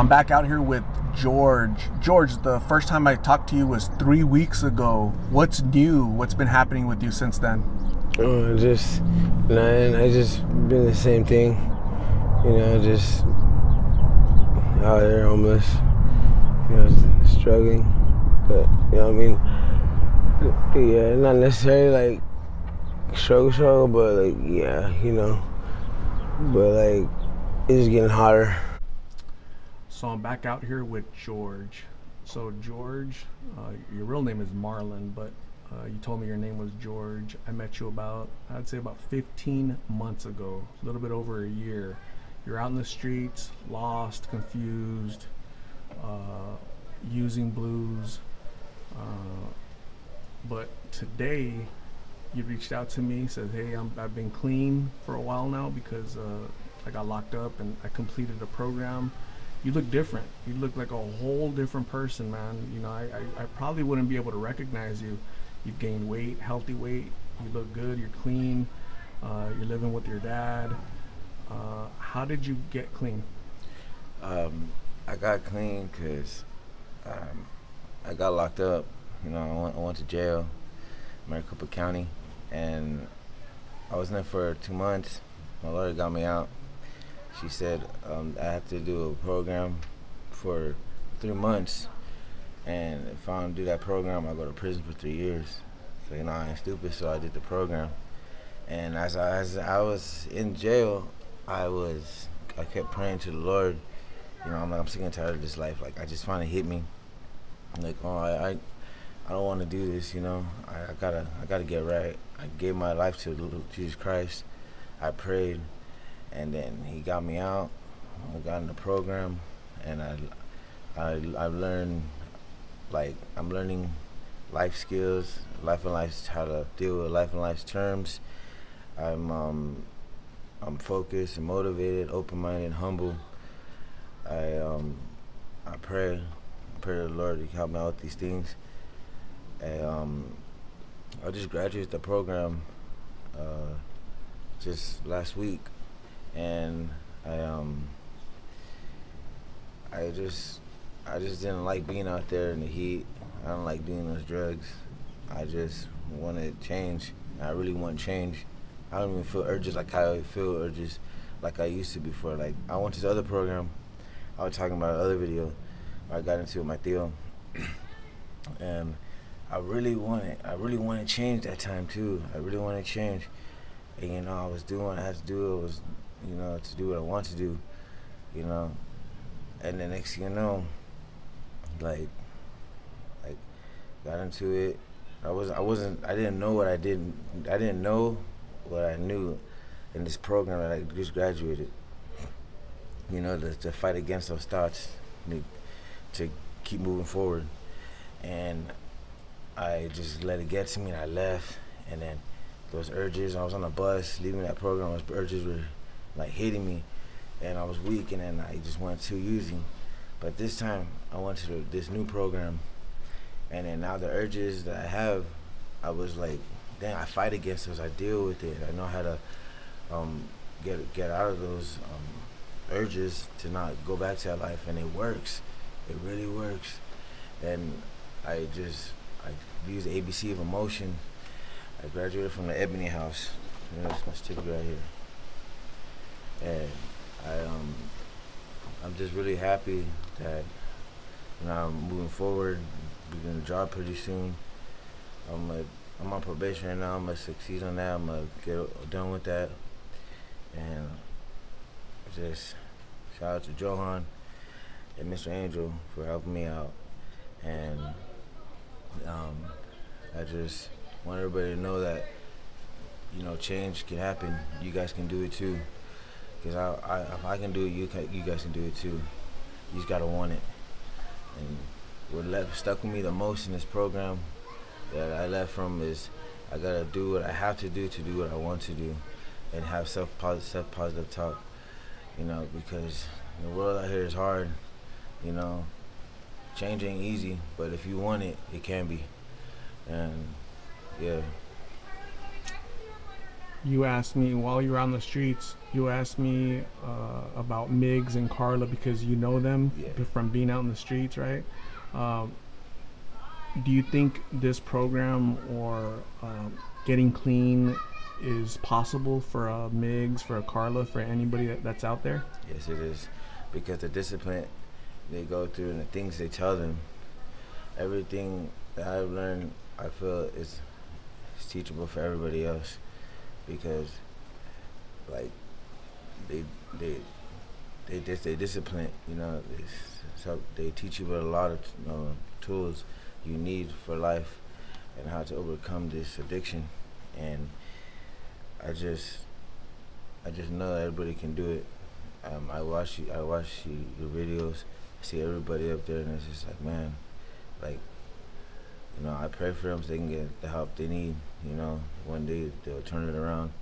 I'm back out here with George. George, the first time I talked to you was three weeks ago. What's new? What's been happening with you since then? Oh, just nothing. I just been the same thing. You know, just out there homeless. You know, struggling. But you know what I mean? Yeah, not necessarily like struggle, struggle, but like yeah, you know. But like it's getting hotter. So I'm back out here with George. So George, uh, your real name is Marlon, but uh, you told me your name was George. I met you about, I'd say about 15 months ago, a little bit over a year. You're out in the streets, lost, confused, uh, using blues. Uh, but today, you reached out to me, said, "Hey, i have been clean for a while now because uh, I got locked up and I completed a program." You look different. You look like a whole different person, man. You know, I, I, I probably wouldn't be able to recognize you You've gained weight, healthy weight. You look good. You're clean. Uh, you're living with your dad. Uh, how did you get clean? Um, I got clean because um, I got locked up. You know, I went, I went to jail, Maricopa County, and I was in there for two months. My lawyer got me out. She said um, I have to do a program for three months and if I don't do that program, I go to prison for three years. So you know I ain't stupid, so I did the program. And as I, as I was in jail, I was I kept praying to the Lord. You know, I'm like I'm sick and tired of this life. Like I just finally hit me. I'm like, oh, I, I, I don't want to do this. You know, I, I gotta I gotta get right. I gave my life to Jesus Christ. I prayed, and then He got me out. I got in the program, and I I I learned like I'm learning life skills, life and life, how to deal with life and life's terms. I'm um, I'm focused and motivated, open-minded, humble. I um, I pray, pray to the Lord to help me out with these things. And um, I just graduated the program uh, just last week, and I um, I just I just didn't like being out there in the heat. I don't like doing those drugs. I just wanted change. I really want change. I don't even feel urges like I feel urges like I used to before. Like I went to the other program. I was talking about another video. I got into with my Theo, and I really wanted. I really wanted change that time too. I really wanted change, and you know I was doing I had to do. It was, you know, to do what I want to do, you know, and the next thing you know like like got into it. I was I wasn't I didn't know what I didn't I didn't know what I knew in this program that I just graduated. You know, to, to fight against those thoughts, to, keep moving forward, and I just let it get to me, and I left, and then those urges. I was on a bus leaving that program. Those urges were like hitting me, and I was weak, and then I just went to using but this time I went to this new program, and then now the urges that I have, I was like, damn, I fight against those. I deal with it. I know how to um, get get out of those um, urges to not go back to that life, and it works. It really works. And I just I use the ABC of emotion. I graduated from the Ebony House. You know, that's my certificate right here. And I um I'm just really happy that you know I'm moving forward, getting a job pretty soon. I'm a, I'm on probation right now. I'm gonna succeed on that. I'm gonna get done with that, and just shout out to Johan and Mr. Angel for helping me out, and um, I just want everybody to know that you know change can happen. You guys can do it too. Because I, I, if I can do it, you, can, you guys can do it too. You just gotta want it. And what left, stuck with me the most in this program that I left from is I gotta do what I have to do to do what I want to do, and have self positive, self positive talk. You know, because the world out here is hard. You know, change ain't easy, but if you want it, it can be. And yeah you asked me while you were on the streets, you asked me uh, about Migs and Karla because you know them Yeah. from being out in the streets, right? Um, do you think this program or um, getting clean is possible for a Migs, for a Karla, for anybody that, that's out there? Yes, it is, because the discipline they go through and the things they tell them, everything that I've learned, I feel is, is teachable for everybody else, because like they they they they discipline, you know, so they teach you a lot of you know, tools you need for life and how to overcome this addiction, and I just I just know everybody can do it. Um, I watch you, I watch you, your videos, see everybody up there, and it's just like, man, like, you know, I pray for them so they can get the help they need. You know, one day they'll turn it around,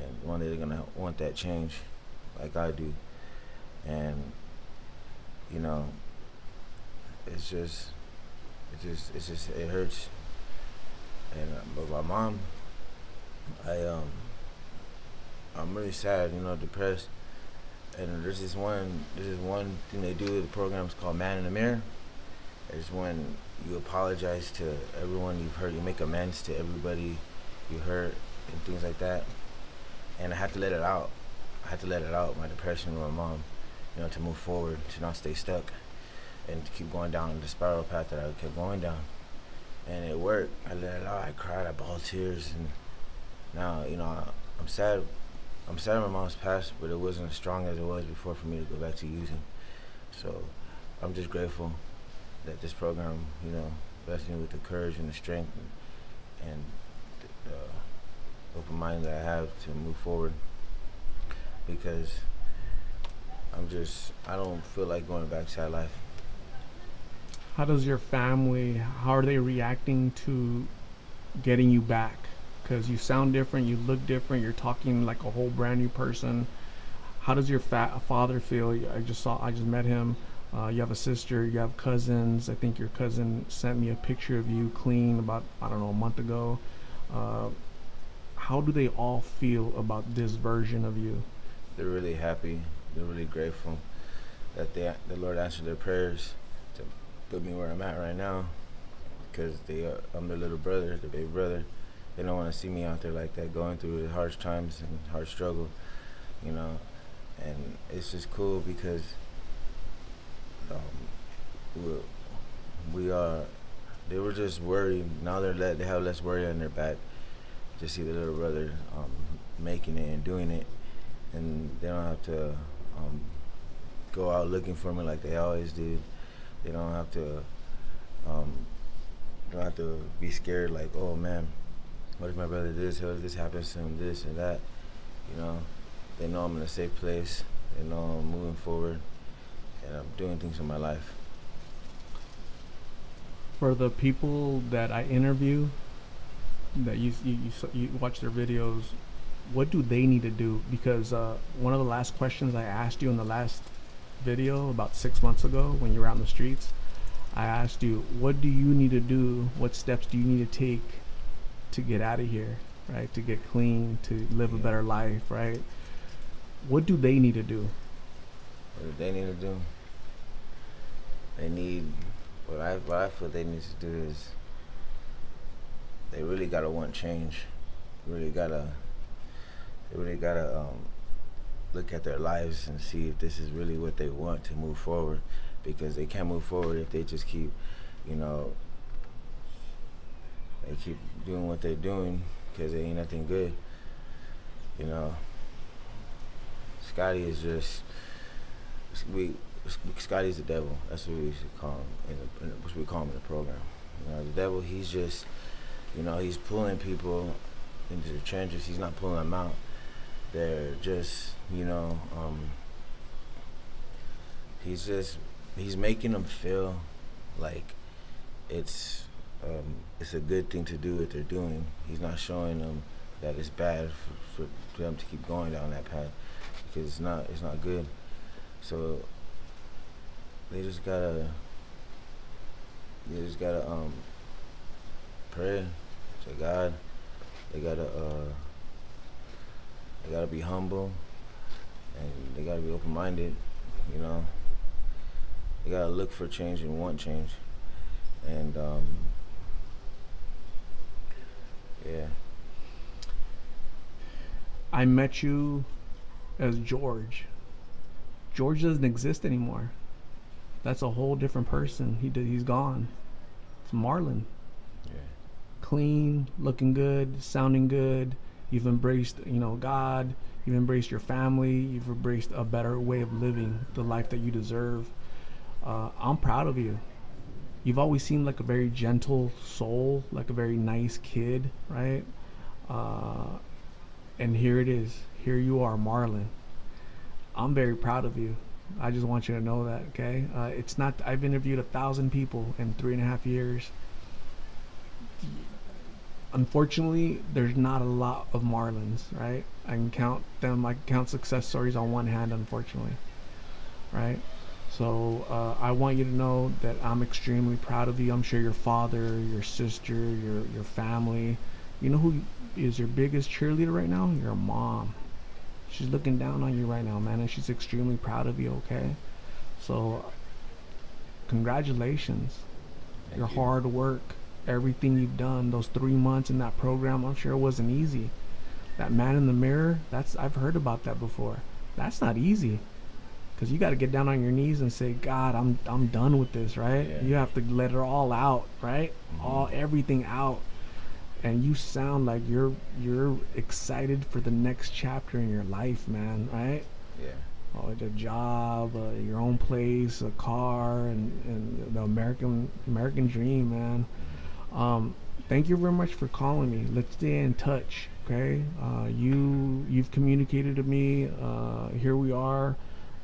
and one day they're gonna want that change, like I do. And you know, it's just, it just, it's just, it hurts. And uh, but my mom, I um, I'm really sad, you know, depressed. And there's this one, there's this one thing they do. The program's called Man in the Mirror. It's when you apologize to everyone you've hurt. You make amends to everybody you hurt and things like that. And I had to let it out. I had to let it out. My depression with my mom, you know, to move forward, to not stay stuck, and to keep going down the spiral path that I kept going down. And it worked. I let it out. I cried. I bawled tears, and now you know I'm sad I'm sad my mom's passed, but it wasn't as strong as it was before for me to go back to using. So I'm just grateful that this program, you know, blessed me with the courage and the strength and, and uh, the, the open mind that I have to move forward. Because I'm just, I don't feel like going back to that life. How does your family, how are they reacting to getting you back? Because you sound different, you look different, you're talking like a whole brand new person. How does your fa- father feel? I just saw, I just met him. Uh, you have a sister, you have cousins. I think your cousin sent me a picture of you clean about, I don't know, a month ago. Uh, how do they all feel about this version of you? They're really happy. They're really grateful that they, the Lord answered their prayers to put me where I'm at right now. Because they, are, I'm their little brother, their baby brother. They don't want to see me out there like that, going through harsh times and hard struggle, you know. And it's just cool because um, we are. They were just worried. Now they're let, they have less worry on their back to see their little brother um, making it and doing it, and they don't have to um, go out looking for me like they always did. They don't have to. Um, don't have to be scared like, oh man, what if my brother this? What if this happens to him? This and that. You know, they know I'm in a safe place. They know I'm moving forward, and I'm doing things in my life. For the people that I interview, that you you, you, you watch their videos, what do they need to do? Because uh, one of the last questions I asked you in the last video about six months ago when you were out in the streets, I asked you, what do you need to do? What steps do you need to take to get out of here, right? To get clean, to live a better life, right? What do they need to do? What do they need to do? They need what I what I feel they need to do is they really gotta want change. Really gotta they really gotta um, look at their lives and see if this is really what they want to move forward. Because they can't move forward if they just keep, you know, they keep doing what they're doing because they ain't nothing good. You know, Scotty is just we Scotty's the devil. That's what we should call him in the, what we call him in the program. You know, the devil. He's just, you know, he's pulling people into the trenches. He's not pulling them out. They're just, you know, um, he's just he's making them feel like it's um, it's a good thing to do what they're doing. He's not showing them that it's bad for, for them to keep going down that path because it's not it's not good. So they just gotta they just gotta um pray to God. They gotta uh they gotta be humble and they gotta be open minded. You know, they gotta look for change and want change, and um, yeah. I met you as George. George doesn't exist anymore. That's a whole different person. He did, he's gone. It's Marlon. Yeah. Clean, looking good, sounding good. You've embraced, you know, God. You've embraced your family. You've embraced a better way of living, the life that you deserve. Uh, I'm proud of you. You've always seemed like a very gentle soul, like a very nice kid, right? Uh, and here it is. Here you are, Marlon. I'm very proud of you. I just want you to know that, okay? Uh, it's not. I've interviewed a thousand people in three and a half years. Unfortunately, there's not a lot of Marlons, right? I can count them. I can count success stories on one hand, unfortunately, right? So uh, I want you to know that I'm extremely proud of you. I'm sure your father, your sister, your your family. You know who is your biggest cheerleader right now? Your mom. She's looking down on you right now, man, and she's extremely proud of you, okay? So, congratulations. Thank Your you. hard work, everything you've done, those three months in that program, I'm sure it wasn't easy. That man in the mirror, that's I've heard about that before. That's not easy. Cause you got to get down on your knees and say, God, I'm I'm done with this, right? Yeah. You have to let it all out, right? Mhm. All everything out and you sound like you're you're excited for the next chapter in your life, man. Right? Yeah. Oh, a job, uh, your own place, a car, and, and the American American dream, man. Um, thank you very much for calling me. Let's stay in touch, okay? Uh, you you've communicated to me. Uh, here we are,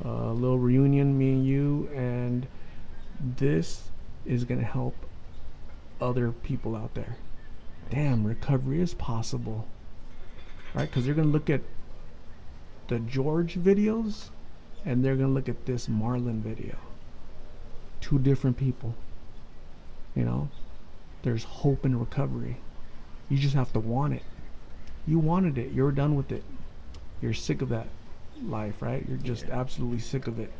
uh, a little reunion, me and you, and this is gonna help other people out there damn, recovery is possible. Right? Because they're going to look at the George videos and they're going to look at this Marlon video. Two different people. You know? There's hope in recovery. You just have to want it. You wanted it. You're done with it. You're sick of that life, right? You're just Yeah. absolutely sick of it.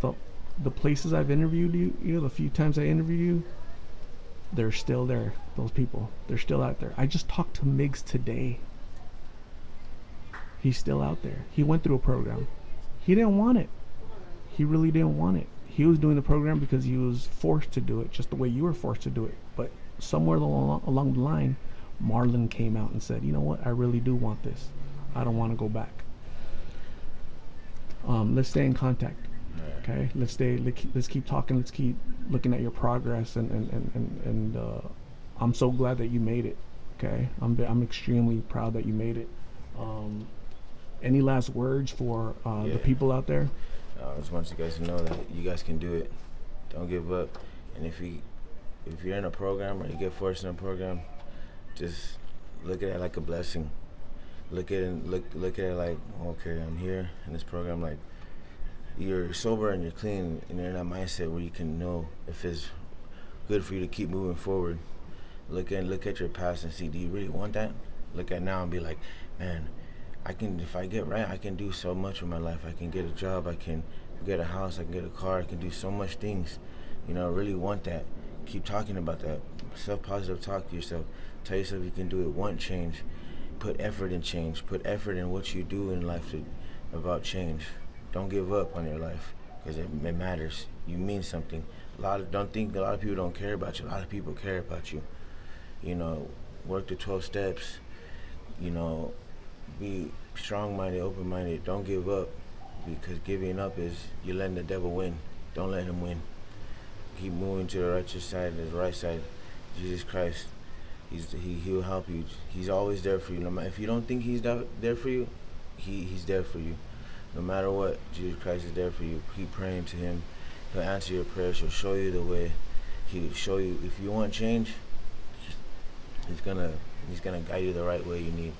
So, the places I've interviewed you, you know, the few times I interviewed you, they're still there. Those people, they're still out there. I just talked to Migs today. He's still out there. He went through a program. He didn't want it. He really didn't want it. He was doing the program because he was forced to do it, just the way you were forced to do it. But somewhere along, along the line, Marlon came out and said, "You know what? I really do want this. I don't want to go back." Um, let's stay in contact. Okay, let's stay. Let's keep, talking. Let's keep looking at your progress, and and and and, and uh, I'm so glad that you made it. Okay, I'm I'm extremely proud that you made it. Um, any last words for uh, the people out there? I just want you guys to know that you guys can do it. Don't give up. And if you if you're in a program or you get forced in a program, just look at it like a blessing. Look at it look look at it like, okay, I'm here in this program like you're sober and you're clean and you're in that mindset where you can know if it's good for you to keep moving forward. Look at look at your past and see, do you really want that? Look at now and be like, man, I can if I get right, I can do so much with my life. I can get a job, I can get a house, I can get a car, I can do so much things. You know, I really want that. Keep talking about that. Self positive talk to yourself. Tell yourself you can do it. Want change. Put effort in change. Put effort in what you do in life to, about change. Don't give up on your life because it, it matters. You mean something. A lot of don't think a lot of people don't care about you. A lot of people care about you. You know, work the twelve steps. You know, be strong minded, open minded. Don't give up because giving up is you're letting the devil win. Don't let him win. Keep moving to the righteous side, the right side. Jesus Christ, he's he he'll help you. He's always there for you. If you don't think he's there for you, he he's there for you. No matter what, Jesus Christ is there for you. Keep praying to him. He'll answer your prayers. He'll show you the way. He'll show you if you want change. He's gonna he's gonna guide you the right way you need.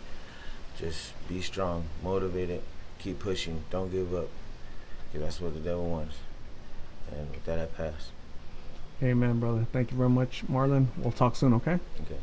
Just be strong, motivated, keep pushing, don't give up. Because that's what the devil wants. And with that, I pass. Amen, brother. Thank you very much, Marlon. We'll talk soon. Okay. Okay.